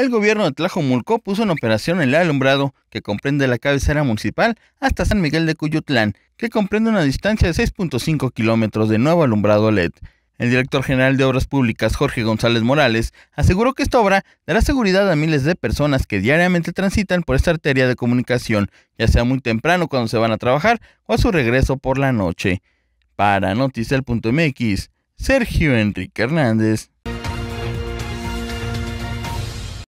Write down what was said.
el gobierno de Tlajomulco puso en operación el alumbrado que comprende la cabecera municipal hasta San Miguel de Cuyutlán, que comprende una distancia de 6.5 kilómetros de nuevo alumbrado LED. El director general de Obras Públicas, Jorge González Morales, aseguró que esta obra dará seguridad a miles de personas que diariamente transitan por esta arteria de comunicación, ya sea muy temprano cuando se van a trabajar o a su regreso por la noche. Para Noticiel.mx, Sergio Enrique Hernández.